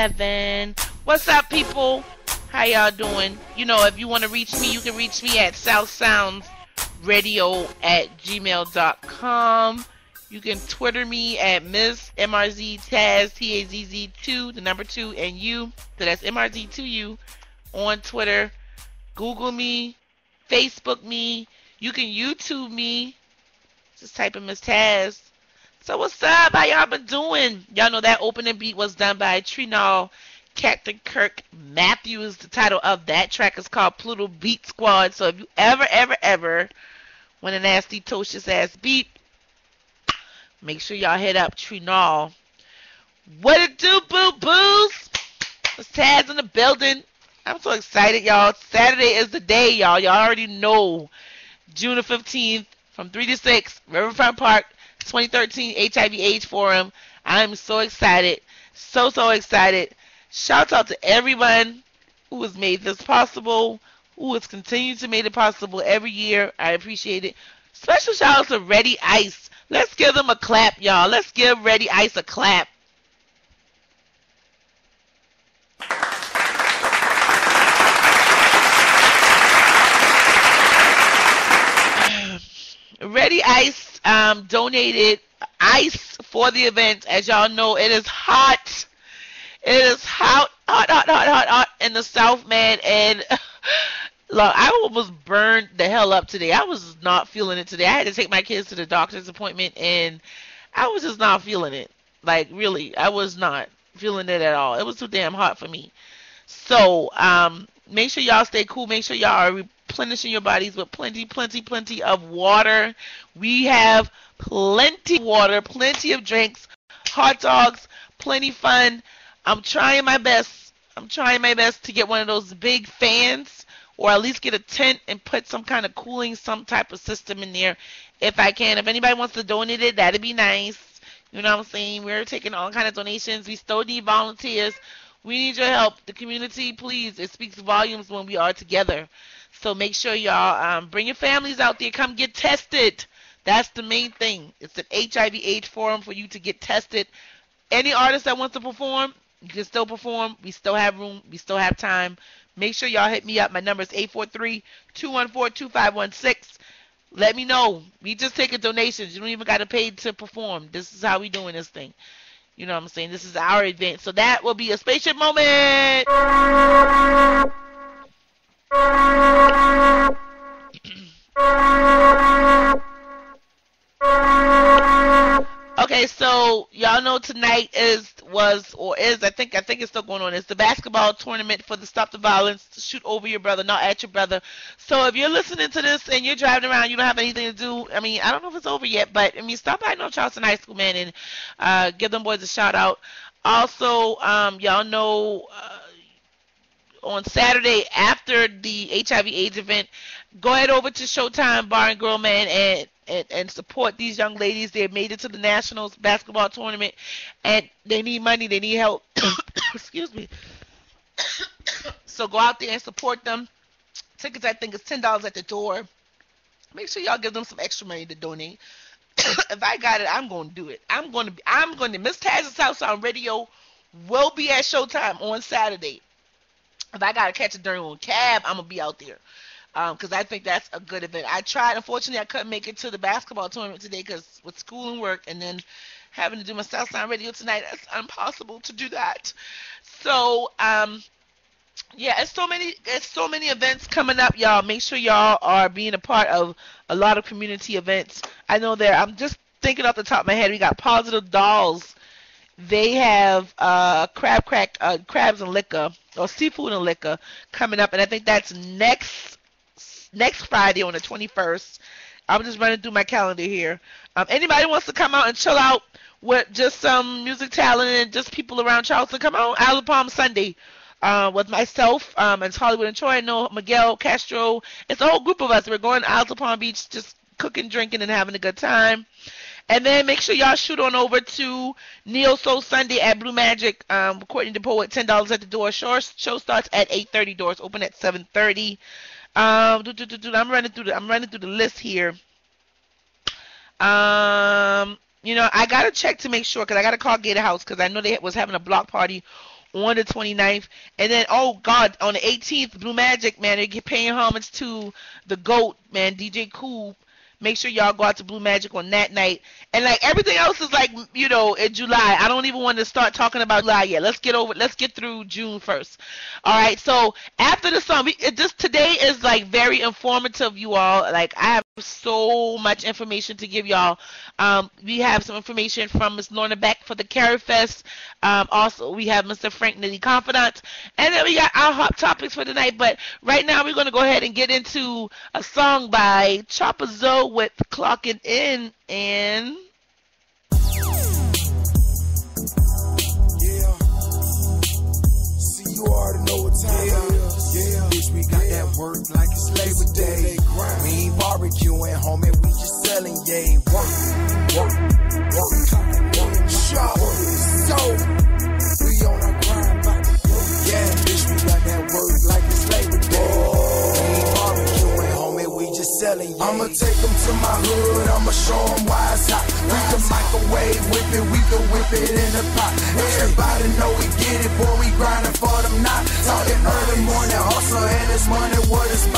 27. What's up, people? How y'all doing? You know, if you want to reach me, you can reach me at South Sounds Radio at gmail.com. You can Twitter me at Miss MRZ Tazz T A Z Z two, the number two, and you. So that's MRZ two U on Twitter. Google me, Facebook me. You can YouTube me. Just type in Miss Tazz. So what's up? How y'all been doing? Y'all know that opening beat was done by Trinal Captain Kirk Matthews. The title of that track is called Pluto Beat Squad. So if you ever, ever, ever want a nasty toastous ass beat, make sure y'all hit up Trinal. What it do, boo boos? It's Tazz in the building. I'm so excited, y'all. Saturday is the day, y'all. Y'all already know. June the 15th from 3 to 6, Riverfront Park, 2013 HIV AIDS Forum. I'm so excited. So, so excited. Shout out to everyone who has made this possible, who has continued to make it possible every year. I appreciate it. Special shout out to Ready Ice. Let's give them a clap, y'all. Let's give Ready Ice a clap. Ready Ice um, donated ice for the event. As y'all know, it is hot. It is hot, hot, hot, hot, hot, hot in the South, man. And look, I almost burned the hell up today. I was not feeling it today. I had to take my kids to the doctor's appointment, and I was just not feeling it. Like, really, I was not feeling it at all. It was too damn hot for me. So, um, make sure y'all stay cool. Make sure y'all are replenishing your bodies with plenty, plenty, plenty of water. We have plenty water, plenty of drinks, hot dogs, plenty fun. I'm trying my best. I'm trying my best to get one of those big fans or at least get a tent and put some kind of cooling, some type of system in there if I can. If anybody wants to donate it, that'd be nice. You know what I'm saying? We're taking all kind of donations. We still need volunteers. We need your help. The community, please. It speaks volumes when we are together. So make sure y'all um, bring your families out there. Come get tested. That's the main thing. It's an HIV AIDS forum for you to get tested. Any artist that wants to perform, you can still perform. We still have room. We still have time. Make sure y'all hit me up. My number is 843-214-2516. Let me know. We just taking donations. You don't even got to pay to perform. This is how we doing this thing. You know what I'm saying? This is our event. So that will be a spaceship moment. okay, so y'all know tonight is was or is I think I think it's still going on. It's the basketball tournament for the Stop the Violence, shoot over your brother, not at your brother. So if you're listening to this and you're driving around, you don't have anything to do. I mean, I don't know if it's over yet, but I mean, stop by North Charleston High School, man, and uh, give them boys a shout out. Also, um, y'all know. Uh, on Saturday after the HIV/AIDS event, go ahead over to Showtime Bar and Grill, man, and, and and support these young ladies. They made it to the Nationals basketball tournament, and they need money. They need help. Excuse me. so go out there and support them. Tickets, I think, is ten dollars at the door. Make sure y'all give them some extra money to donate. if I got it, I'm gonna do it. I'm gonna be. I'm gonna. Miss Tazz's House on Radio will be at Showtime on Saturday if I gotta catch a during on cab, I'm gonna be out there because um, I think that's a good event. I tried, unfortunately, I couldn't make it to the basketball tournament today because with school and work, and then having to do my Southside Radio tonight, it's impossible to do that. So, um, yeah, it's so many, it's so many events coming up, y'all. Make sure y'all are being a part of a lot of community events. I know there. I'm just thinking off the top of my head, we got Positive Dolls they have uh, crab crack, uh, crabs and liquor, or seafood and liquor coming up, and I think that's next next Friday on the 21st. I'm just running through my calendar here. Um, anybody wants to come out and chill out with just some music talent and just people around Charleston, come out Isle Palm Sunday. Uh, with myself, um, and Hollywood and Troy, I know Miguel Castro. It's a whole group of us. We're going to Isle Palm Beach, just cooking, drinking, and having a good time. And then make sure y'all shoot on over to Neo Soul Sunday at Blue Magic. Um, according to Poet, ten dollars at the door. Show, show starts at eight thirty. Doors open at seven thirty. Um, do, do, do, do, I'm running through the I'm running through the list here. Um, you know, I gotta check to make sure because I gotta call Gator House because I know they was having a block party on the 29th. And then, oh God, on the 18th, Blue Magic, man, they're paying homage to the GOAT, man, DJ Kool. Make sure y'all go out to Blue Magic on that night. And like everything else is like, you know, in July. I don't even want to start talking about July yet. Let's get over, let's get through June first. All right. So after the song, it just today is like very informative, you all. Like I have so much information to give y'all. Um, we have some information from Miss Lorna Beck for the Carry Fest. Um, also, we have Mr. Frank Nitty Confidant. And then we got our hot topics for tonight. But right now, we're going to go ahead and get into a song by Chopper Zoe with Clocking In and. Yeah. See, you already know what time it is. Yeah. Bitch, we got that work like it's Labor Day. We ain't barbecuing, homie, we just selling, yay. Work, work, work, work, shop, so we on our grind, back to work. Yeah, bitch, we got that work selling, yay. I'ma take them to my hood, I'ma show them why it's hot. We can microwave whip it, we can whip it in the pot. Everybody know we get it, boy, we grinding for them not. Talking early morning hustle, and it's money, what it's.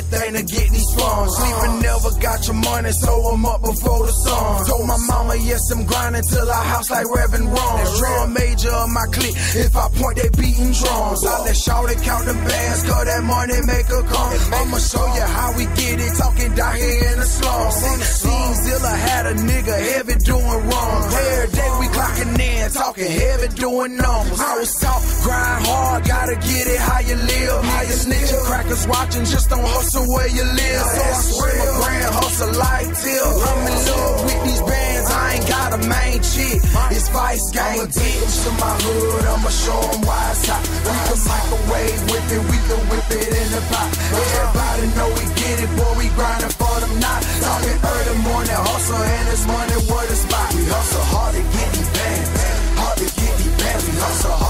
Anything to get these funds. Sleeping never got your money, so I'm up before the sun. Told my mama, yes, I'm grinding till I house like Reverend Ron. Drum major of my clique, if I point, they beating drums. I let Shawty count the bands, cause that money make her come. I'ma show you how we get it, talking down here in the slums. Seen Zilla had a nigga heavy doing wrong. Every day we clocking in, talking heavy doing numbers. I was taught, grind hard, gotta get it how you live. How you snitching, crackers watching, just don't hustle where you live. So I swear my brand hustle like till I'm in love with these bands. I ain't got a main chick. It's Vice Gang. I'ma take to my hood. I'ma show 'em why it's hot. We can microwave whip it. We can whip it in the pot. Everybody know we get it, boy. We grinding for them not. Talking early morning hustle and it's money what it's about. We hustle hard to get these bands. Hard to get these bands. We hustle hard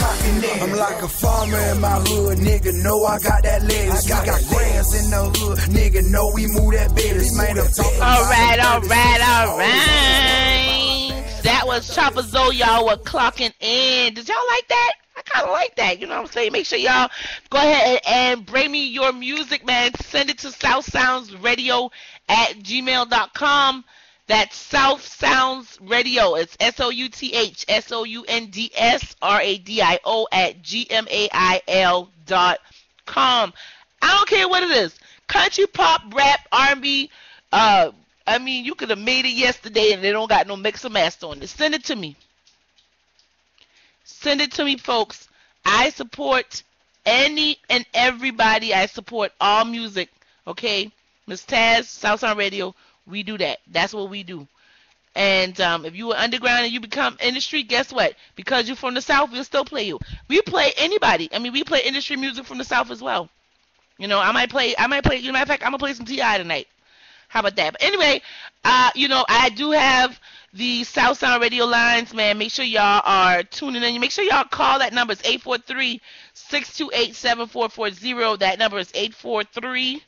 I'm like a farmer in my hood, nigga. Know I got that lettuce. We got grands in the hood, nigga. Know we move that business, man. All right, all right, all right. That was Chopper Zoe, y'all were clocking in. Did y'all like that? I kind of like that. You know what I'm saying? Make sure y'all go ahead and bring me your music, man. Send it to South Sounds Radio at gmail.com. That's South Sounds Radio. It's S O U T H S O U N D S R A D I O at G M A I L dot com. I don't care what it is. Country, pop, rap, R&B. Uh, I mean, you could have made it yesterday and they don't got no mix or master on it. Send it to me. Send it to me, folks. I support any and everybody. I support all music. Okay, Miss Tazz, South Sound Radio. We do that. That's what we do. And um, if you were underground and you become industry, guess what? Because you're from the South, we'll still play you. We play anybody. I mean, we play industry music from the South as well. You know, I might play. I might play. You know, matter of fact, I'm gonna play some T.I. tonight. How about that? But anyway, uh, you know, I do have the South Sound radio lines, man. Make sure y'all are tuning in. Make sure y'all call that number. It's 843-628-7440. That number is 843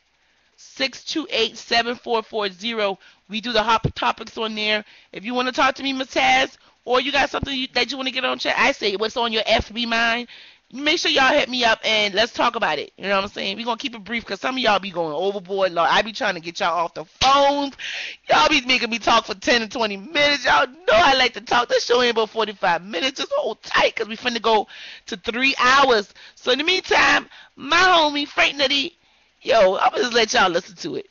628-7440. We do the hot topics on there. If you want to talk to me, Ms. Tazz, or you got something you, that you want to get on chat, I say what's on your FB mind. Make sure y'all hit me up and let's talk about it. You know what I'm saying? We're going to keep it brief because some of y'all be going overboard. Lord, I be trying to get y'all off the phones. Y'all be making me talk for 10 and 20 minutes. Y'all know I like to talk. This show ain't about 45 minutes. Just hold tight because we finna go to three hours. So in the meantime, my homie, Frank Nitty, yo, I'm going to just let y'all listen to it.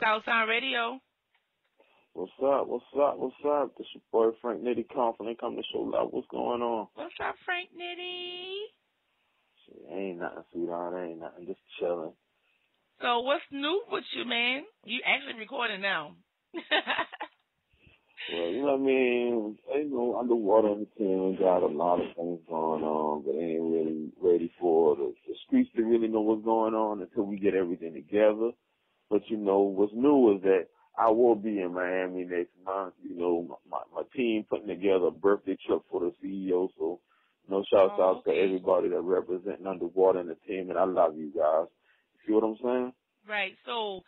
Southside Radio. What's up? What's up? What's up? This your boy Frank Nitty Confident. Come to show love. What's going on? What's up, Frank Nitty? Shit, ain't nothing, sweetheart. Ain't nothing. Just chilling. So what's new with you, man? You actually recording now. Well, you know what I mean? you know, underwater and team got a lot of things going on, but ain't really ready for the, the streets to really know what's going on until we get everything together. But you know, what's new is that I will be in Miami next month. You know, my, my, team putting together a birthday trip for the CEO. So, no know, shouts oh, out okay. to everybody that representing underwater Entertainment. I love you guys. You see what I'm saying? Right. So,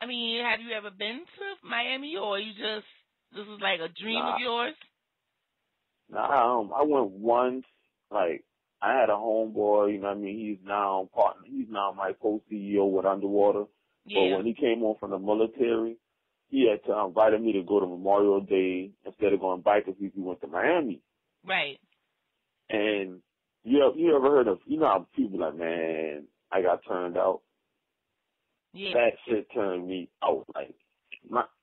I mean, have you ever been to Miami or you just this is like a dream Nah. of yours? Nah, um, I went once. Like, I had a homeboy. You know what I mean? He's now partner. He's now my co-CEO with Underwater. Yeah. But when he came home from the military, he had to invited me to go to Memorial Day instead of going bikers. He went to Miami. Right. And you ever, you ever heard of you know how people like man I got turned out. Yeah. That shit turned me out. Like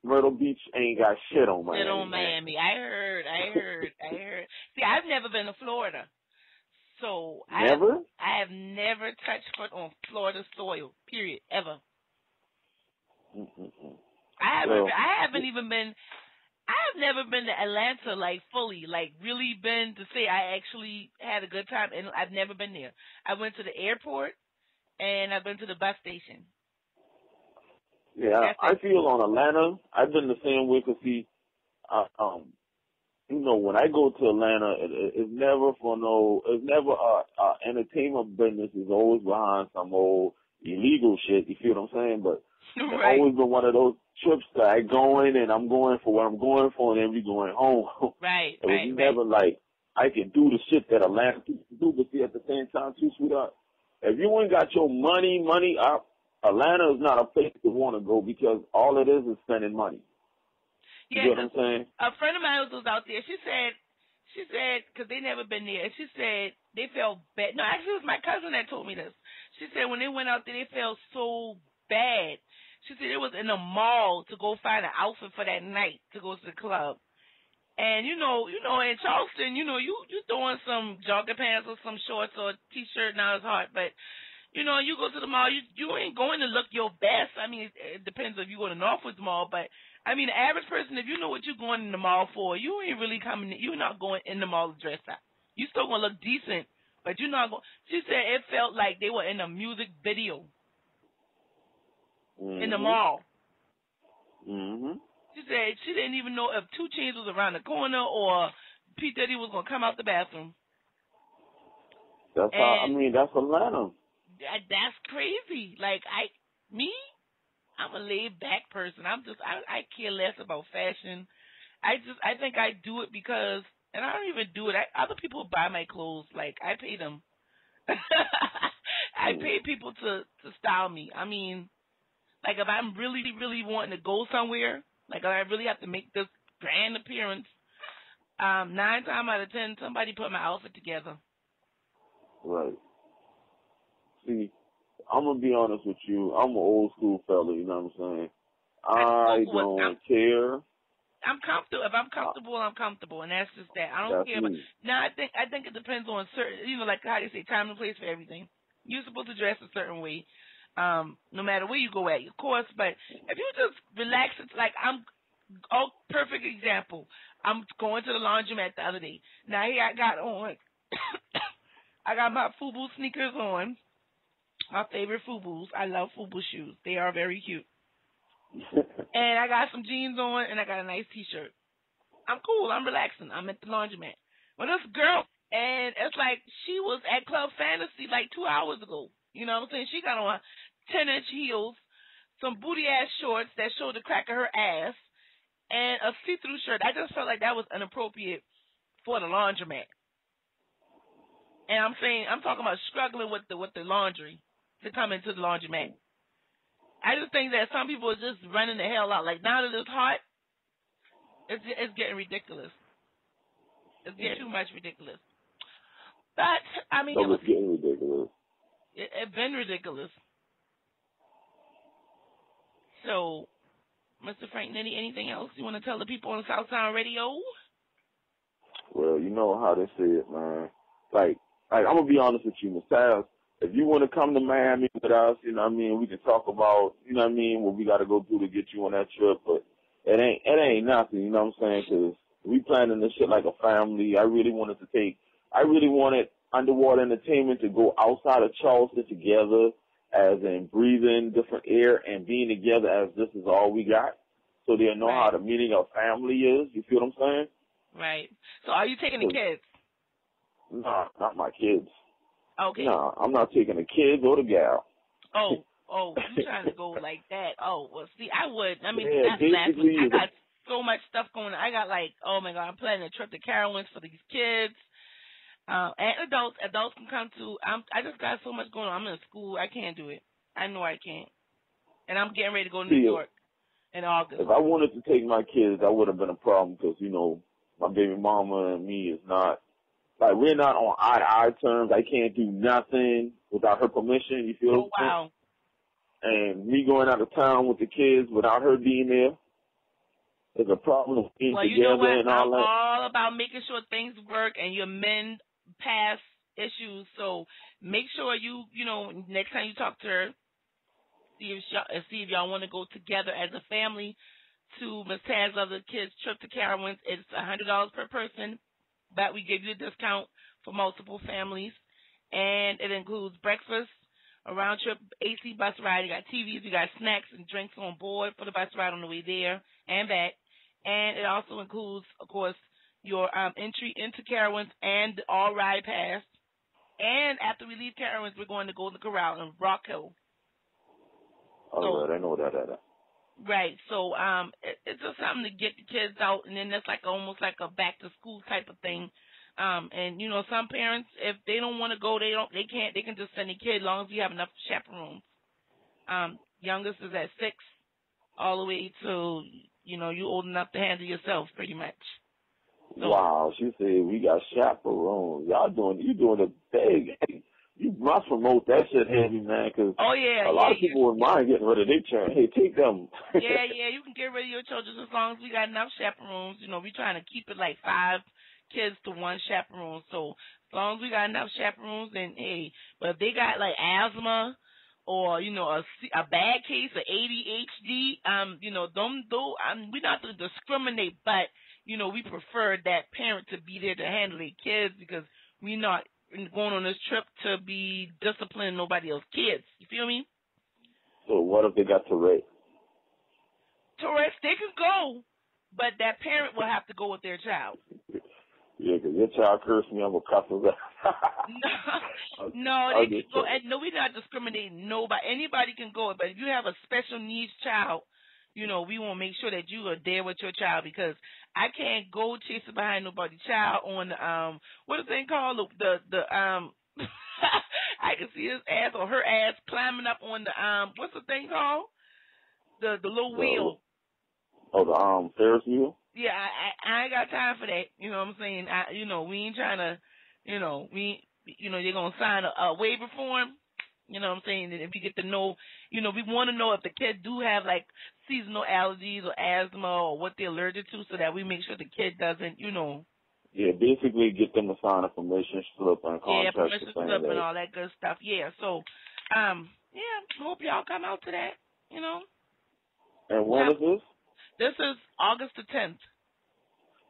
Myrtle Beach ain't got shit on Miami. Sit on man. Miami. I heard. I heard. I heard. See, I've never been to Florida, so I have, Never. I have never touched foot on Florida soil. Period. Ever. I haven't. Well, I haven't even been. I've never been to Atlanta like fully, like really been to say I actually had a good time, and I've never been there. I went to the airport, and I've been to the bus station. Yeah, That's I, I feel on Atlanta. I've been the same way. Cause see, uh, um, you know, when I go to Atlanta, it, it, it's never for no. It's never uh, uh, entertainment business is always behind some old illegal shit. You feel what I'm saying? But it's always been one of those trips that I go in and I'm going for what I'm going for, and then we going home. Right. It was Right. Right. never like I can do the shit that Atlanta people do, but see at the same time too, sweetheart, if you ain't got your money, money up, Atlanta is not a place to want to go because all it is is spending money. You Yeah. get what I'm saying? a friend of mine was out there. She said, she said, because they never been there. She said they felt bad. No, actually, it was my cousin that told me this. She said when they went out there, they felt so bad. She said it was in the mall to go find an outfit for that night to go to the club. And you know, you know, in Charleston, you know, you you throwing some jogger pants or some shorts or a t-shirt not as hard, but you know, you go to the mall, you you ain't going to look your best. I mean, it, it depends if you go to Northwoods Mall, but I mean, the average person, if you know what you're going in the mall for, you ain't really coming. You're not going in the mall to dress up. You still gonna look decent, but you're not going. She said it felt like they were in a music video in the mall. Mm-hmm. She said she didn't even know if 2 Chainz was around the corner or P Diddy was gonna come out the bathroom. That's how. I mean, that's Atlanta. That, that's crazy. Like I, me, I'm a laid back person. I'm just I I care less about fashion. I just I think I do it because, and I don't even do it. I, other people buy my clothes. Like I pay them. I pay people to to style me. I mean, like if I'm really really wanting to go somewhere, like if I really have to make this grand appearance. Um, nine times out of ten, somebody put my outfit together. Right. See, I'm gonna be honest with you. I'm an old school fella. You know what I'm saying? I I'm- don't care. I'm comfortable. If I'm comfortable, I'm comfortable, and that's just that. I don't That's care. About, me. now, I think I think it depends on certain, you know, like how they say, time and place for everything. You're supposed to dress a certain way, um, no matter where you go at, of course. But if you just relax, it's like I'm. Oh, perfect example. I'm going to the laundromat the other day. Now here I got on. I got my FUBU sneakers on. My favorite FUBUs. I love FUBU shoes. They are very cute. And I got some jeans on and I got a nice t shirt. I'm cool, I'm relaxing. I'm at the laundromat. Well this girl and it's like she was at Club Fantasy like two hours ago. You know what I'm saying? She got on ten inch heels, some booty ass shorts that showed the crack of her ass, and a see through shirt. I just felt like that was inappropriate for the laundromat. And I'm saying I'm talking about struggling with the with the laundry to come into the laundromat. I just think that some people are just running the hell out. Like now that it's hot, it's it's getting ridiculous. It's getting too much ridiculous. But I mean, So it was it's getting ridiculous. it, it been ridiculous. So, Mr. Frank Nitty, anything else you want to tell the people on South Sound Radio? Well, you know how they say it, man. Like, like I'm gonna be honest with you, Miss Tazz. If you want to come to Miami with us, you know what I mean, we can talk about, you know what I mean, what we got to go through to get you on that trip. But it ain't, it ain't nothing, you know what I'm saying? Because we planning this shit like a family. I really wanted to take, I really wanted Underwater Entertainment to go outside of Charleston together as in breathing different air and being together as this is all we got. So they'll know Right. how the meaning of family is. You feel what I'm saying? Right. So are you taking the kids? Nah, not my kids. Okay. Nah, I'm not taking the kids or the gal. Oh, oh, you trying to go like that? Oh, well, see, I would. I mean, Yeah, that's last week. I got so much stuff going. on. I got like, oh my god, I'm planning a trip to Carowinds for these kids. Uh, and adults, adults can come too. I'm, I just got so much going on. I'm in school. I can't do it. I know I can't. And I'm getting ready to go to New York in August. If I wanted to take my kids, that would have been a problem because you know my baby mama and me is not like we're not on eye to eye terms. I can't do nothing without her permission. You feel? Oh what I'm saying? wow. And me going out of town with the kids without her being there is a problem. Being Well, you together know what? and all I'm that. all about making sure things work and you mend past issues. So make sure you, you know, next time you talk to her, see if y'all, see if y'all want to go together as a family to Miss Tazz's other kids' trip to Carowinds. It's a hundred dollars per person, but we give you a discount for multiple families, and it includes breakfast. A round trip AC bus ride. You got TVs, you got snacks and drinks on board for the bus ride on the way there and back and it also includes, of course, your um, entry into Carowinds and the all ride pass. And after we leave Carowinds, we're going to Golden Corral in Rock Hill. All right, I know that. Right. So um, it, it's just something to get the kids out, and then that's like almost like a back to school type of thing. Um, and you know, some parents, if they don't want to go, they don't, they can't, they can just send a kid as long as you have enough chaperones. Um, youngest is at six, all the way to you know you old enough to handle yourself, pretty much. So- Wow, she said we got chaperones. Y'all doing you doing a big. You must promote that shit heavy, man, because Oh yeah, a lot yeah, of people wouldn't mind getting rid of their children. Hey, take them. yeah, yeah. You can get rid of your children as long as we got enough chaperones. You know, we're trying to keep it like five kids to one chaperone. So as long as we got enough chaperones, then hey. But if they got like asthma or you know a, a bad case of ADHD, um, you know, them though, um, we're not to discriminate, but you know, we prefer that parent to be there to handle their kids because we're not going on this trip to be disciplining nobody else's kids. You feel me? so what if they got Tourette? Tourette's, they can go, but that parent will have to go with their child. Yeah, because your child cursed me, I'm gonna cuss ass. No, no, they can go. And no, we're not discriminating. Nobody, anybody can go. But if you have a special needs child, you know, we want to make sure that you are there with your child because I can't go chasing behind nobody's child on the um what is it called the the, the um. I can see his ass or her ass climbing up on the um what's the thing called the the little The- wheel. Oh, the um Ferris wheel. Yeah, I, I I ain't got time for that. You know what I'm saying? I you know, we ain't trying to you know, we you know, they're gonna sign a, a waiver form. You know what I'm saying? And if you get to know you know, we wanna know if the kids do have like seasonal allergies or asthma or what they're allergic to so that we make sure the kid doesn't, you know Yeah, basically get them to sign a permission slip and yeah, contract permission to saying slip and all that good stuff. Yeah. So um yeah, hope y'all come out to that, you know. And when Yeah. is this? This is August the tenth.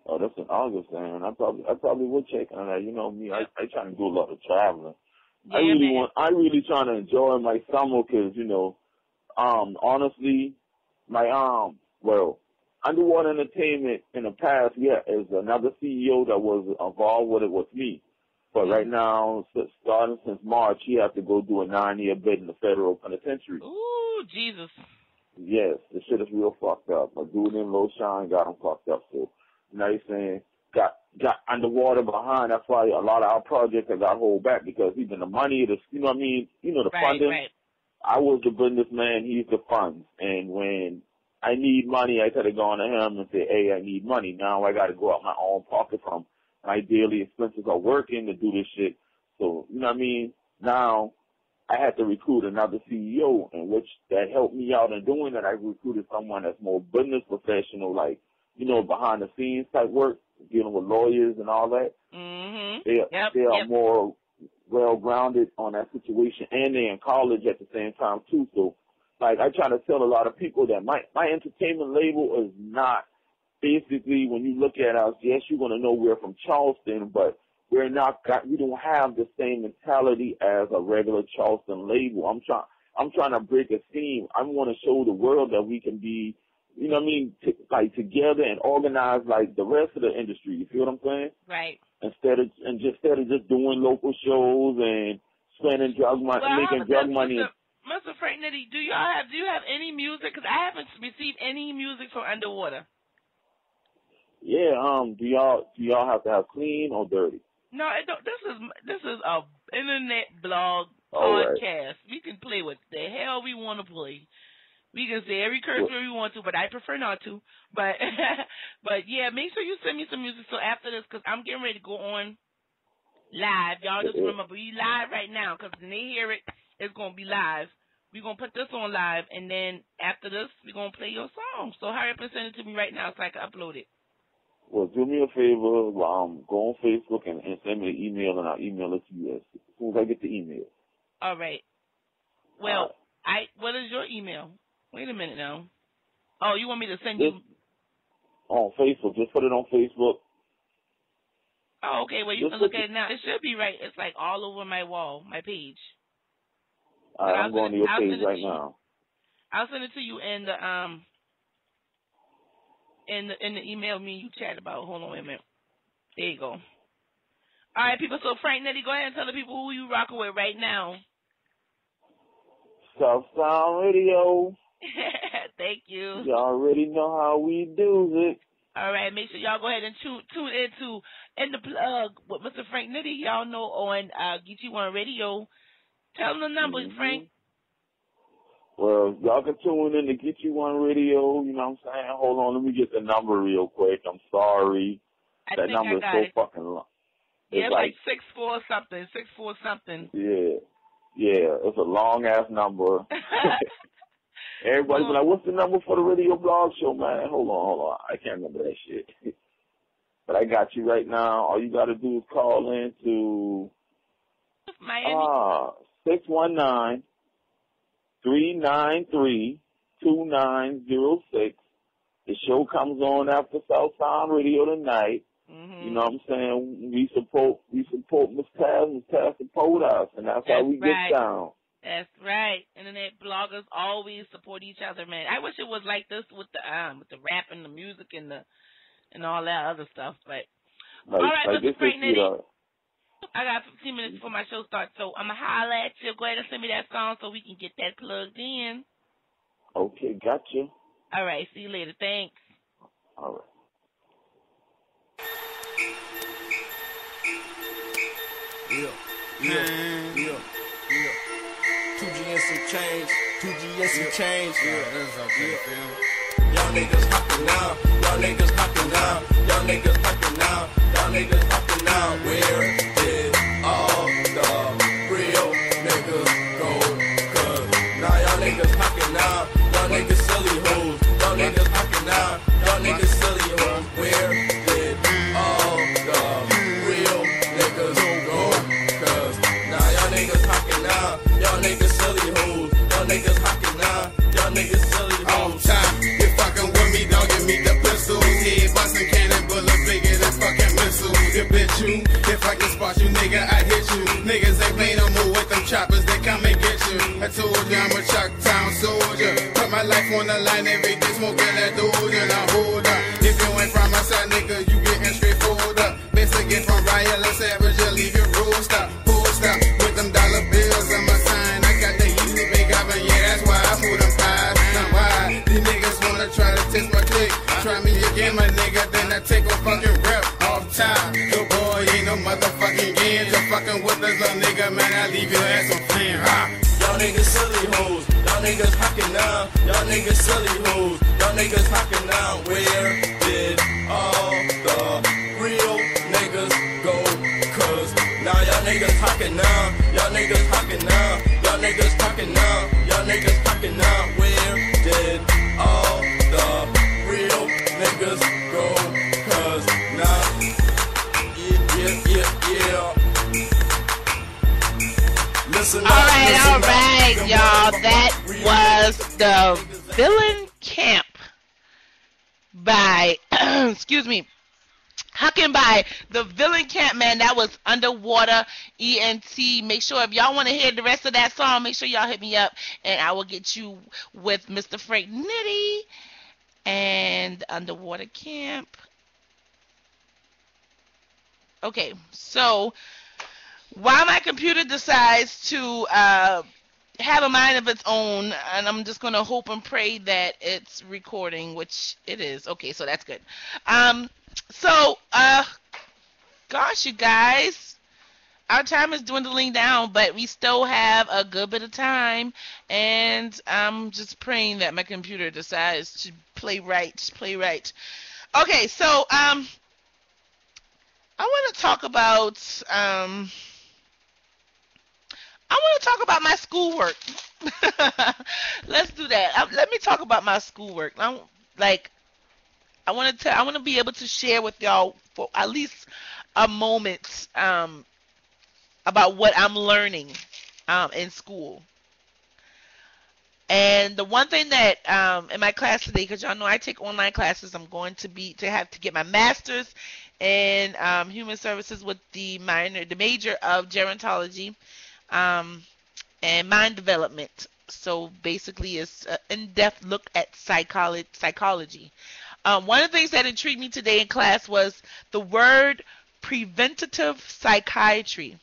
Oh, that's in August, man. I probably I probably would check on that. You know me, I I try to do a lot of traveling. Yeah, I really man. want. I really trying to enjoy my summer 'cause you know, um, honestly, my um, well, underwater entertainment in the past, yeah, is another CEO that was involved with it was me. But right now, s- starting since March, he has to go do a nine-year bid in the federal penitentiary. Ooh, Jesus. Yes, the shit is real fucked up. A dude named Low Shine got him fucked up. So now he's saying got got underwater behind. That's why a lot of our projects have got hold back because even the money, the you know what I mean, you know the Right, funding. right. I was the businessman, he's the funds. And when I need money, I could have gone to him and said, hey, I need money. Now I got to go out my own pocket from my daily expenses of working to do this shit. So, you know what I mean? Now I had to recruit another CEO, and which that helped me out in doing that. I recruited someone that's more business professional, like, you know, behind the scenes type work, dealing with lawyers and all that. Mhm. They, Yep, they are yep. more well grounded on that situation and they're in college at the same time too. So like I try to tell a lot of people that my my entertainment label is not basically when you look at us, yes you're gonna know we're from Charleston, but we're not got we don't have the same mentality as a regular Charleston label. I'm trying I'm trying to break a scene. I want to show the world that we can be, you know what I mean, t- like together and organize like the rest of the industry. You feel what I'm saying? Right. Instead of and just instead of just doing local shows and spending drug money, Well, making drug money. Mr. Mr. Frank Nitty, do y'all have do you have any music? Because I haven't received any music from Underwater. Yeah. Um. Do y'all do y'all have to have clean or dirty? No, it don't, this is this is a internet blog All right. podcast. We can play what the hell we want to play. We can say every curse word we want to, but I prefer not to. But but yeah, make sure you send me some music. So after this, because I'm getting ready to go on live. Y'all just remember we live right now, because when they hear it, it's gonna be live. We're gonna put this on live, and then after this, we're gonna play your song. So hurry up and send it to me right now so I can upload it. Well, do me a favor. Um, go on Facebook and, and send me an email, and I'll email it to you as soon as I get the email. All right. Well, right. I what is your email? Wait a minute now. Oh, you want me to send you? Just on Facebook. Just put it on Facebook. Oh, okay. Well, you just can look at it now. It should be right. It's like all over my wall, my page. All right, I'm going to your I'll page right you. now. I'll send it to you in the um in the in the email me and you chat about. Hold on wait a minute. There you go. All right, people. So Frank Nitty, go ahead and tell the people who you rocking with right now. South Sound Radio. Thank you. You already know how we do it. All right, make sure y'all go ahead and tune tune into in the plug with Mr. Frank Nitty. Y'all know on uh, Geechee One Radio. Tell them the number, Mhm. Frank. Well, y'all can tune in to Geechee One Radio. You know what I'm saying? Hold on, let me get the number real quick. I'm sorry. I that number is so it. fucking long. Yeah, It's it's like like, six four something, six four something. yeah, yeah, it's a long ass number. Everybody be like, what's the number for the radio blog show, man? Hold on, hold on. I can't remember that shit. but I got you right now. All you got to do is call in to Miami. six one nine three nine three two nine zero six. The show comes on after South Southtown Radio tonight. mm-hmm. You know what I'm saying? We support we support Miss Tazz, Miss Tazz support us, and that's, how we right. get down. That's right. Internet bloggers always support each other, man. I wish it was like this with the um with the rap and the music and the and all that other stuff. But Like, All right, like Mr. this Frank Nitty. I got 15 minutes before my show starts, so I'm gonna holla at you. Go ahead and send me that song so we can get that plugged in. okay, gotcha. All right. See you later. Thanks. All right. Yeah, yeah, yeah, yeah. Two G and some change, two G and some change. Yeah, that's okay, fam. Y'all niggas hopping now, y'all niggas hopping now, y'all niggas hopping now, y'all niggas hopping now. Where I you, nigga, I hit you. Niggas ain't play no more with them choppers, they come and get you. I told you I'm a Chuck Town soldier. Put my life on the line Y'all niggas silly hoes, y'all niggas hocking now, y'all niggas silly hoes, y'all niggas hocking now. Where did all the real niggas go? Cause now y'all niggas hocking now, y'all niggas hocking now, y'all niggas talking now, y'all niggas y'all. That was the Villain Camp by, excuse me, Hucking by the villain camp man that was underwater ENT. Make sure if y'all want to hear the rest of that song, make sure y'all hit me up and I will get you with Mr. Frank Nitty and underwater camp. Okay, so while my computer decides to uh, have a mind of its own, and I'm just gonna hope and pray that it's recording, which it is. Okay, so that's good. Um, so uh, gosh, you guys, our time is dwindling down, but we still have a good bit of time, and I'm just praying that my computer decides to play right, play right. Okay, so um, I want to talk about um, I want to talk about my schoolwork. Let's do that. Um, let me talk about my schoolwork. I'm, like I want to I want to be able to share with y'all for at least a moment um, about what I'm learning um, in school. And the one thing that um, in my class today, because y'all know I take online classes, I'm going to be to have to get my master's in um, human services with the minor, the major of gerontology um, and mind development. So basically, it's an in-depth look at psychology. Psychology. Um, one of the things that intrigued me today in class was the word preventative psychiatry.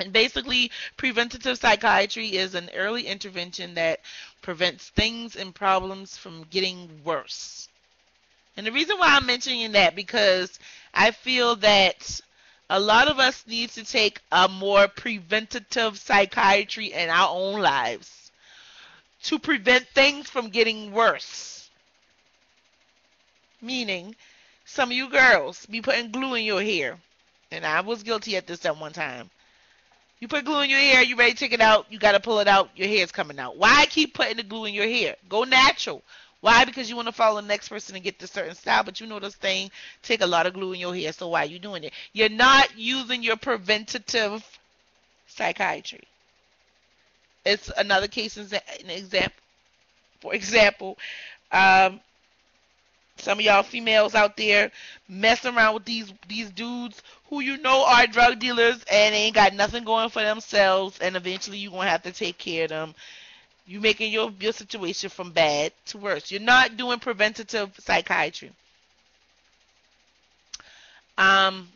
And basically, preventative psychiatry is an early intervention that prevents things and problems from getting worse. And the reason why I'm mentioning that because I feel that a lot of us need to take a more preventative psychiatry in our own lives to prevent things from getting worse. Meaning, some of you girls be putting glue in your hair. And I was guilty at this at one time. You put glue in your hair, you ready to take it out, you got to pull it out, your hair's coming out. Why keep putting the glue in your hair? Go natural. Why? Because you want to follow the next person and get the certain style, but you know this thing take a lot of glue in your hair, so why are you doing it? You're not using your preventative psychiatry. It's another case an example. For example, um, some of y'all females out there messing around with these these dudes who you know are drug dealers and ain't got nothing going for themselves and eventually you're gonna have to take care of them. You making your your situation from bad to worse. You're not doing preventative psychiatry. Um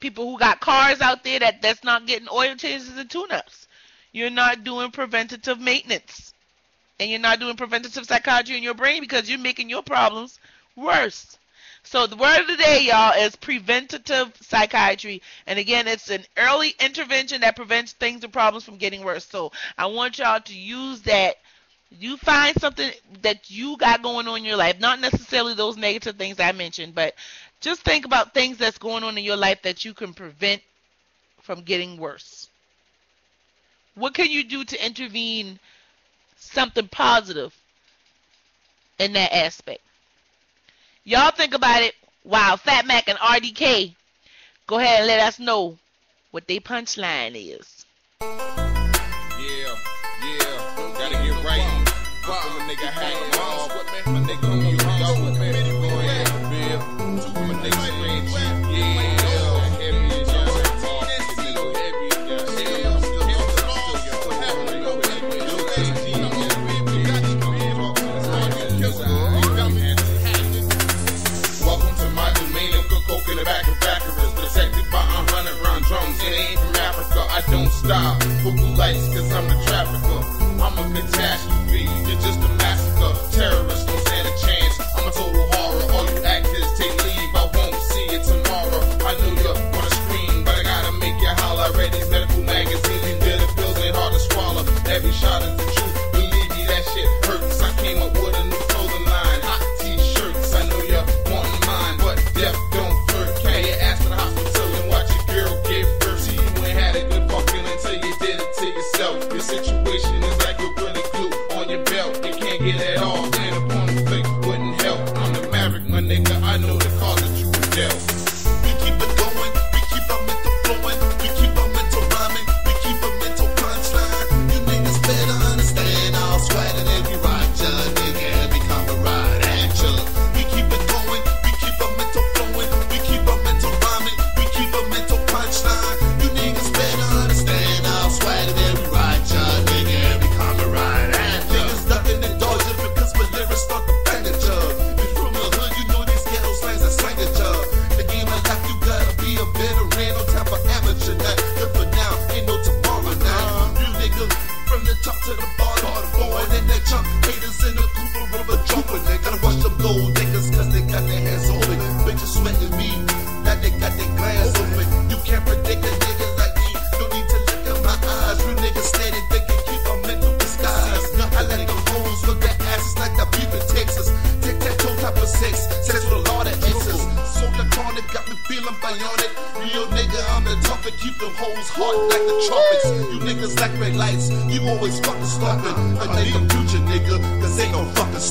people who got cars out there that that's not getting oil changes and tune-ups. You're not doing preventative maintenance. And you're not doing preventative psychiatry in your brain because you're making your problems worse. So the word of the day, y'all, is preventative psychiatry. And again, it's an early intervention that prevents things and problems from getting worse. So I want y'all to use that. You find something that you got going on in your life, not necessarily those negative things I mentioned, but just think about things that's going on in your life that you can prevent from getting worse. What can you do to intervene something positive in that aspect? Y'all think about it Wow, Fat Mac and RDK go ahead and let us know what they punchline is. Yeah, yeah, gotta get right. Fuck a nigga hang off. My nigga drums. It ain't from Africa. I don't stop. Cuckoo lights, cause I'm a trafficker. I'm a catastrophe. You're just a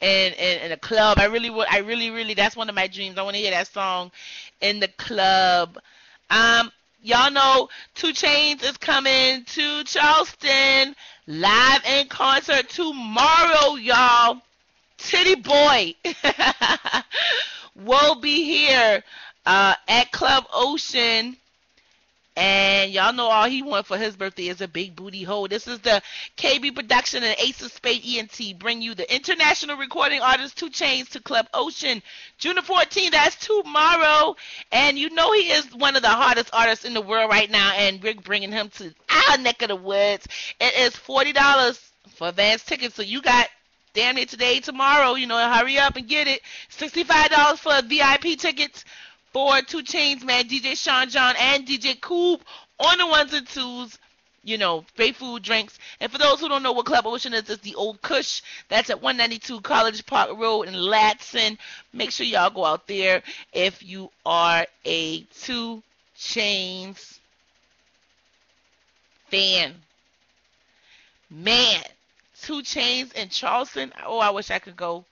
in, in a club. I really would. I really, really. That's one of my dreams. I want to hear that song in the club. Um, y'all know 2 Chainz is coming to Charleston live in concert tomorrow, y'all. Tity Boi will be here uh, at Club Ocean. And y'all know all he want for his birthday is a big booty hole. This is the KB Production and Ace of Spade ENT bring you the international recording artist 2 Chainz to Club Ocean June the 14th. That's tomorrow. And you know he is one of the hardest artists in the world right now. And we're bringing him to our neck of the woods. It is $40 for advance tickets. So you got damn near today, tomorrow, you know, hurry up and get it. $65 for VIP tickets for 2 Chainz, man, DJ Sean John and DJ Coop on the ones and twos. You know, great food, drinks. And for those who don't know what Club Ocean is, it's the Old Kush. That's at 192 College Park Road in Ladson. Make sure y'all go out there if you are a 2 Chainz fan. Man, 2 Chainz in Charleston. Oh, I wish I could go.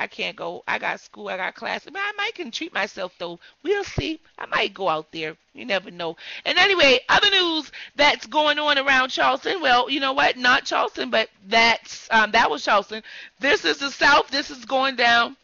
I can't go. I got school. I got class. I might can treat myself though. We'll see. I might go out there. You never know. And anyway, other news that's going on around Charleston. Well, you know what? Not Charleston, but that's um, that was Charleston. This is the South. This is going down.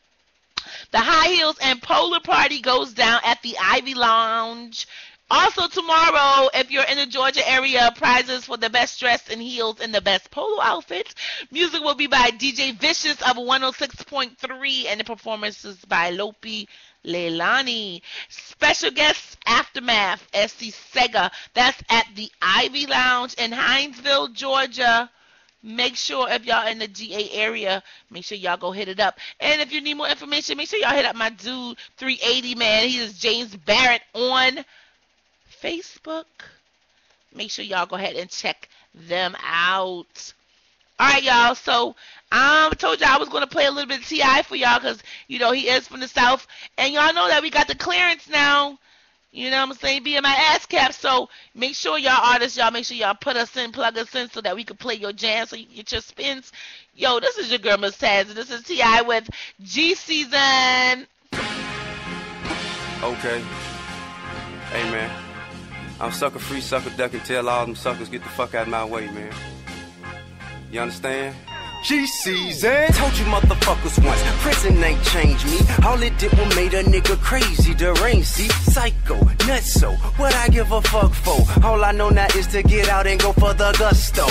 The High Heels and Polar Party goes down at the Ivy Lounge. Also tomorrow, if you're in the Georgia area, prizes for the best dress in heels and the best polo outfits. Music will be by DJ Vicious of 106.3 and the performances by Lopi Leilani. Special guest Aftermath, SC Sega. That's at the Ivy Lounge in Hinesville, Georgia. Make sure if y'all in the GA area, make sure y'all go hit it up. And if you need more information, make sure y'all hit up my dude 380 man. He is James Barrett on Facebook. Make sure y'all go ahead and check them out. All right, y'all. So um, I told y'all I was gonna play a little bit of T.I for y'all because you know he is from the south, and y'all know that we got the clearance now. You know what I'm saying? BMI ASCAP. So make sure y'all artists, y'all make sure y'all put us in, plug us in so that we can play your jam so you get your spins. Yo, this is your girl Miss Tazz, and this is T.I with G Season. Okay. Man. I'm sucker free, sucker duck, and tell all them suckers get the fuck out of my way, man. You understand? G season. Told you motherfuckers once, prison ain't changed me. All it did was made a nigga crazy, deranged, see? Psycho, nutso, what I give a fuck for? All I know now is to get out and go for the gusto.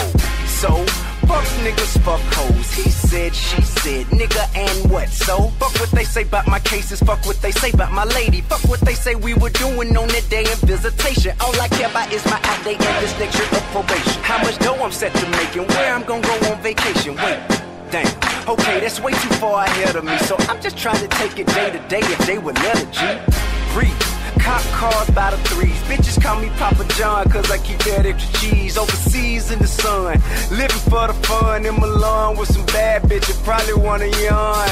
So, fuck niggas, fuck hoes. He said, she said, nigga, and what? So, fuck what they say about my cases, fuck what they say about my lady, fuck what they say we were doing on that day in visitation. All I care about is my out day and this next year of probation. How much dough I'm set to make and where I'm gonna go on vacation. Wait. Damn. Okay, that's way too far ahead of me. So I'm just trying to take it day to day if they would let a G. Breathe. Cop cars by the threes. Bitches call me Papa John, cause I keep that extra cheese overseas in the sun. Living for the fun in Milan with some bad bitches, probably wanna yawn.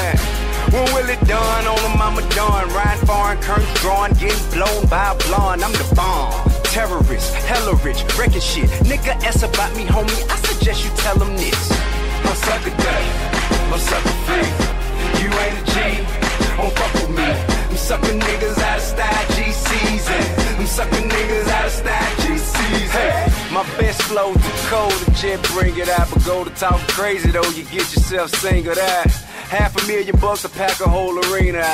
When will it dawn on a mama dawn? Riding foreign curtains drawn, getting blown by a blonde. I'm the bomb. Terrorist, hella rich, wrecking shit. Nigga S about me, homie. I suggest you tell them this. I'm sucker daddy, I'm sucker free. You ain't a G, don't fuck with me. I'm sucking niggas out of style, G season. I'm sucking niggas out of style, G season. Hey, my best flow too cold, to jet bring it out. But go to talk crazy though, you get yourself singled out. Half a million bucks to pack a whole arena.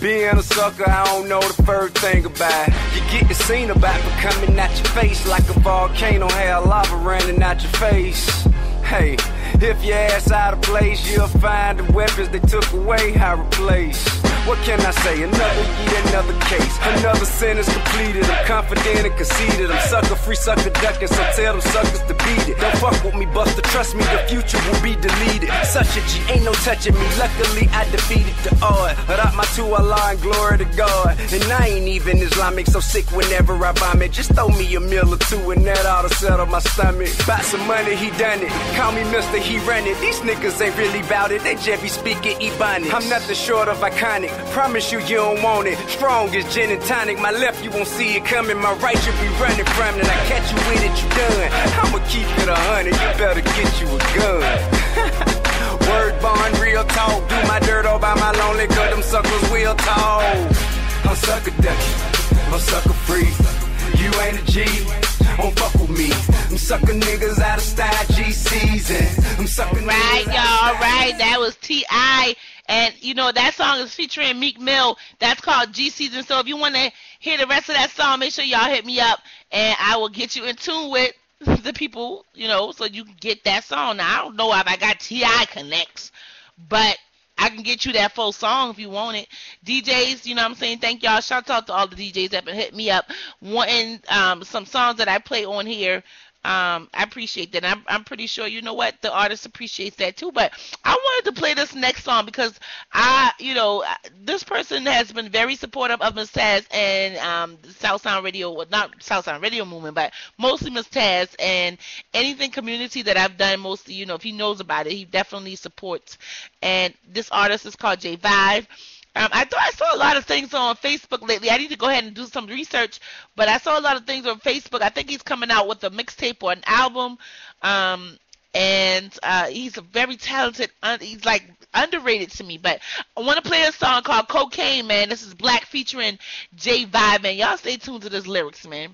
Being a sucker, I don't know the first thing about. You get the scene about becoming out your face like a volcano, hell lava running out your face. Hey, if your ass out of place, you'll find the weapons they took away, I replace. What can I say? Another year, another case. Another sentence completed. I'm confident and conceited. I'm sucker free, sucker ducking, so tell them suckers to beat it. Don't fuck with me, Buster. Trust me, the future will be deleted. Such a G, ain't no touching me. Luckily, I defeated the odd. But my to Allah and glory to God. And I ain't even Islamic, so sick whenever I vomit. Just throw me a meal or two, and that ought to settle my stomach. Bought some money, he done it. Call me Mr. He run it. These niggas ain't really bout it. They just be speaking Ebonics. I'm nothing short of iconic. Promise you, you don't want it. Strong as gin and tonic. My left, you won't see it coming. My right, you be running from it. I catch you with it, you done. I'ma keep it a hundred. You better get you a gun. Word bond, real talk. Do my dirt all by my lonely, cause them suckers will talk. I'm sucker ducky. I'm sucker free. You ain't a G. Don't fuck with me. I'm sucking niggas out of style G season. I'm sucking Right, y'all. Right, that was T.I. And, you know, that song is featuring Meek Mill. That's called G Season. So if you want to hear the rest of that song, make sure y'all hit me up and I will get you in tune with the people, you know, so you can get that song. Now, I don't know if I got T.I. connects, but I can get you that full song if you want it. DJs, you know what I'm saying? Thank y'all. Shout out to all the DJs that been hitting me up wanting um, some songs that I play on here. Um, I appreciate that. I'm, I'm pretty sure you know what the artist appreciates that too. But I wanted to play this next song because I, you know, this person has been very supportive of Miss Tazz and um, South Sound Radio, well, not South Sound Radio movement, but mostly Miss Tazz and anything community that I've done. Mostly, you know, if he knows about it, he definitely supports. And this artist is called J Vibe. Um, I thought I saw a lot of things on Facebook lately. I need to go ahead and do some research, but I saw a lot of things on Facebook. I think he's coming out with a mixtape or an album, um, and uh, he's a very talented. Un- he's like underrated to me. But I want to play a song called "Cocaine," man. This is Black featuring J Vibe, man. Y'all stay tuned to this lyrics, man.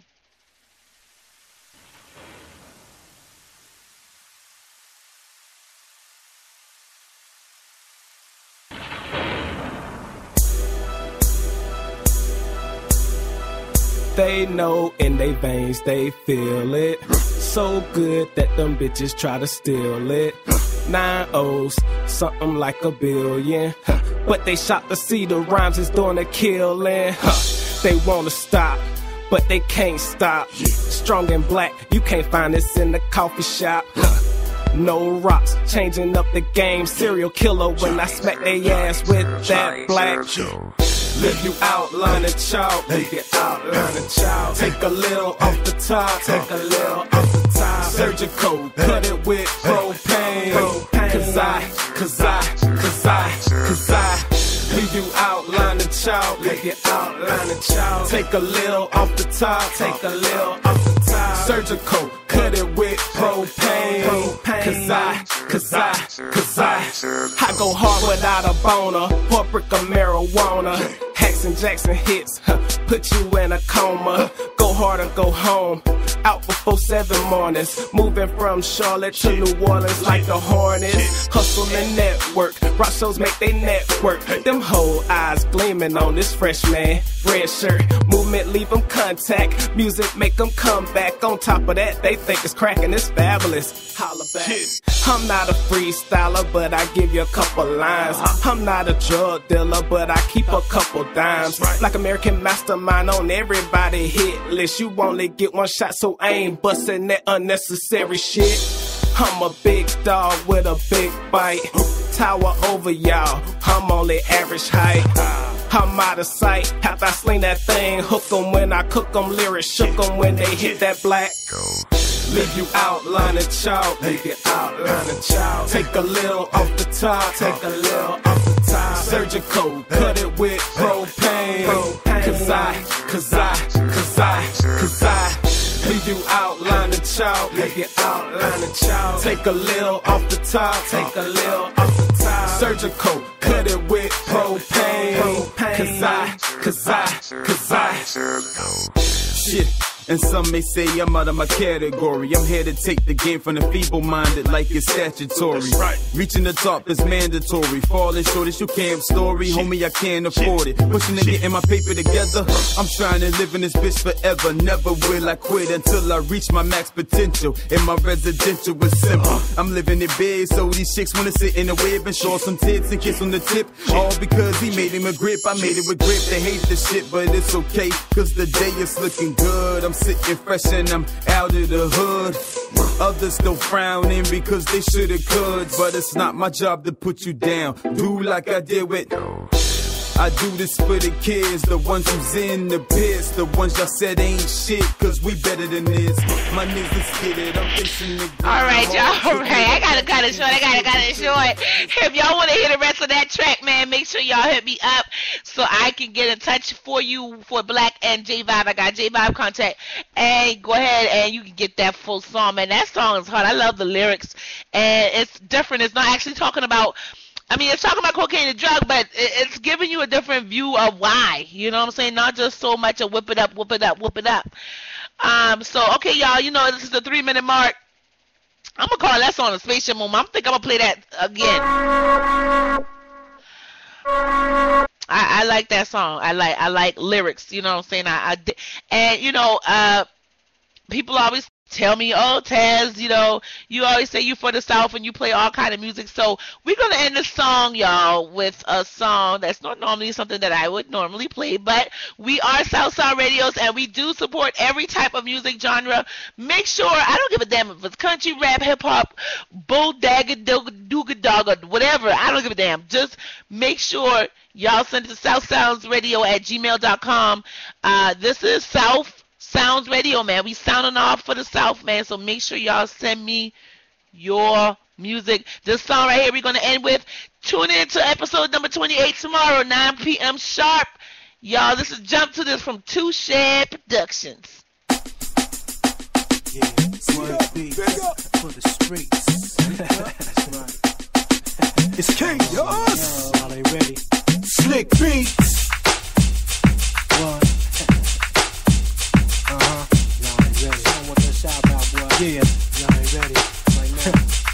They know in they veins they feel it. So good that them bitches try to steal it. Nine O's, something like a billion. But they shot to see the rhymes is doing a killing. They wanna stop, but they can't stop. Strong and black, you can't find this in the coffee shop. No rocks, changing up the game. Serial killer when I smack they ass with that black. Live you outline and chalk, leave you outline and chalk. Take a little off the top, take a little off the top. Surgical, cut it with propane. Cause I, cause I, cause I, cause I. Leave you outline and chalk, leave you outline and chalk. Take a little off the top, take a little off the top. Surgical, it with propane. Cause I, cause I, cause I. I go hard without a boner, pour brick of marijuana. Hacks and Jackson hits, huh, put you in a coma. Go hard or go home. Out before seven mornings. Moving from Charlotte to New Orleans like the Hornets. Hustle and network. Rock shows make they network. Them whole eyes gleaming on this fresh man. Red shirt. Movement leave them contact. Music make them come back. On top of that, they think it's cracking. It's fabulous. Holla back. I'm not a freestyler, but I give you a couple lines. Uh-huh. I'm not a drug dealer, but I keep a couple dimes. Like American Mastermind on everybody hit list. You only get one shot, so I ain't busting that unnecessary shit. I'm a big dog with a big bite. Tower over y'all, I'm only average height. Uh-huh. I'm out of sight. After I sling that thing, hook 'em when I cook 'em, lyrics shook 'em when they hit that black. Leave you outline and chalk, leave you outline and chalk. Take a little off the top, take a little off the top. Surgical, cut it with propane. Cause I, cause I, cause I, cause I. Leave you outline and chalk, leave you outline and chalk. Take a little off the top, take a little off the top. Surgical, cut it with propane. Cause I, cause I, cause I. Shit, And some may say I'm out of my category. I'm here to take the game from the feeble minded like it's statutory. right. Reaching the top is mandatory. Falling short is your camp story. Homie, I can't afford it. Pushing and getting my paper together. I'm trying to live in this bitch forever. Never will I quit until I reach my max potential. And my residential is simple. I'm living it big, so these chicks wanna sit in the web and show some tits and kiss on the tip. All because he made him a grip. I made it with grip. They hate the shit, but it's okay. Cause the day is looking good. I'm sitting fresh and I'm out of the hood. Others still frowning because they shoulda could. But it's not my job to put you down. Do like I did with. I do this for the kids, the ones who's in the pits, the ones y'all said ain't shit, cause we better than this. My niggas get it, I'm facing the All right, y'all. All right, I gotta cut it short. I gotta cut it short. If y'all want to hear the rest of that track, man, make sure y'all hit me up so I can get in touch for you for Black and J Vibe. I got J Vibe contact, and go ahead and you can get that full song, man. That song is hard. I love the lyrics, and it's different. It's not actually talking about. I mean, it's talking about cocaine and drug, but it's giving you a different view of why. You know what I'm saying? Not just so much a whip it up, whip it up, whip it up. Um. So okay, y'all. You know this is the three minute mark. I'm gonna call that song a spaceship moment. I'm think I'm gonna play that again. I, I like that song. I like I like lyrics. You know what I'm saying? I, I and you know uh people always tell me, oh Tazz, you know, you always say you for the South and you play all kind of music. So we're gonna end the song, y'all, with a song that's not normally something that I would normally play, but we are Southside Radios and we do support every type of music genre. Make sure I don't give a damn if it's country, rap, hip hop, bull dagger, dooga dog, or whatever. I don't give a damn. Just make sure y'all send it to South Sounds Radio at gmail.com. Uh, this is South Sounds Radio, oh man. We sounding off for the South, man. So make sure y'all send me your music. This song right here we're gonna end with. Tune in to episode number 28 tomorrow, 9 p.m. sharp. Y'all, this is Jump to This from Two Share Productions. Yeah, one beat for the streets. That's right. It's chaos. Yo, are they ready? Slick beats. One. Shout out, boy. Yeah. Y'all ain't ready. Right now.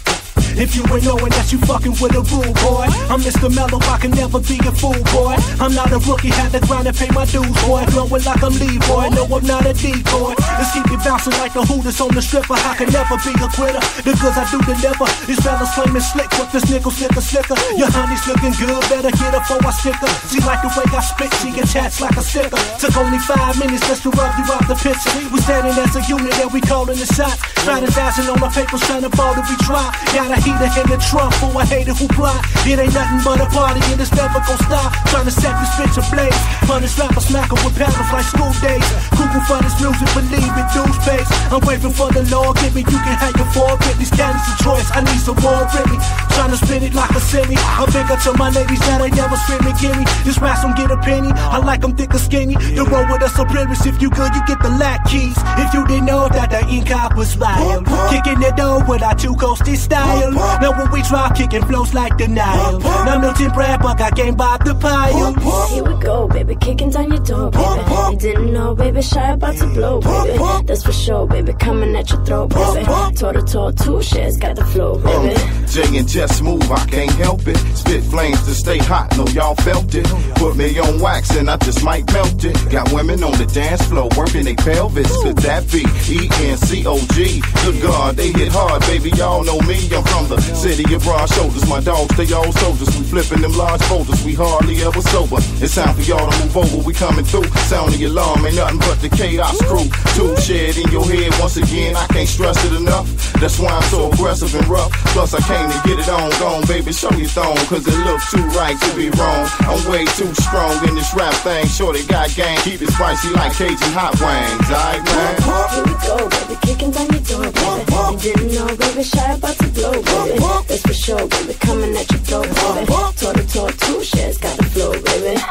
If you ain't knowing that you fucking with a rude boy, I'm Mr. Mellow, I can never be a fool, boy. I'm not a rookie, had to grind and pay my dues, boy. Flowing like I'm boy. No, I'm not a decoy. Let's keep it bouncing like the Hooters on the stripper. I can never be a quitter. The goods I do deliver. These fellas claiming slick, but this nickel slicker slicker. Your honey's looking good, better get her before I stick her. She like the way I spit, she attached like a sticker. Took only five minutes just to rub you out the picture. We standing as a unit and we calling the shots. Strategizing on the papers, trying to ball to be try. Got a heater in the trunk for a hater who plot. It ain't nothing but a party and it's never gon' stop. Trying to set this bitch ablaze. Punish rapper smacker with paddles like school days. Google for this music, believe it, dudes face. I'm waiting for the law, give me, you can have your four These candies of choice, I need some more really. Trying to spin it like a semi. I'm bigger to my ladies that ain't never screaming, gimme. This rats don't get a penny. I like them thick or skinny. The road with us supremacy. If you good, you get the lack keys. If you didn't know that the ink was wild. Kicking the door with our two coasty style. Now when we drop, kicking flows like the Nile. Now Milton Bradbuck, I came by the pile. Here we go, baby, kicking down your door, baby. You didn't know, baby, shy about to blow, baby. That's for sure, baby, coming at your throat, baby. Toe to toe, two shares, got the flow, baby. Jay and Jess move, I can't help it. Spit flames to stay hot, know y'all felt it. Put me on wax and I just might melt it. Got women on the dance floor working they pelvis. Could that be E-N-C-O-G? Good God, they hit hard, baby, y'all know me. I'm from city of broad shoulders. My dogs, they all soldiers. We flipping them large boulders, we hardly ever sober. It's time for y'all to move over, we coming through. Sound the alarm, ain't nothing but the chaos crew. Two shared in your head once again, I can't stress it enough. That's why I'm so aggressive and rough. Plus, I came to get it on, gone, baby, show me your thong. Cause it looks too right to be wrong. I'm way too strong in this rap thing. Sure, they got game, keep it spicy like Cajun hot wings. Alright, man. Here we go, baby, kicking down your door, baby. You didn't know, baby, shy about to blow, for sure, coming at your baby. To two shares, got the baby.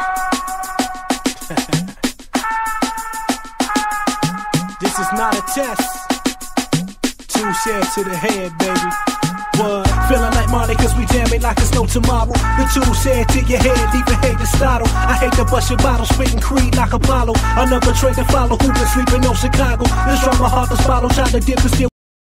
This is not a test. Two share to the head, baby. What? Feeling like Marley cause we jamming like it's no tomorrow. The two said to your head, leave your head to. I hate to bust your bottle, spitting creed like Apollo. Another train to follow who been sleeping on Chicago. This my heart, this bottle, trying to dip and still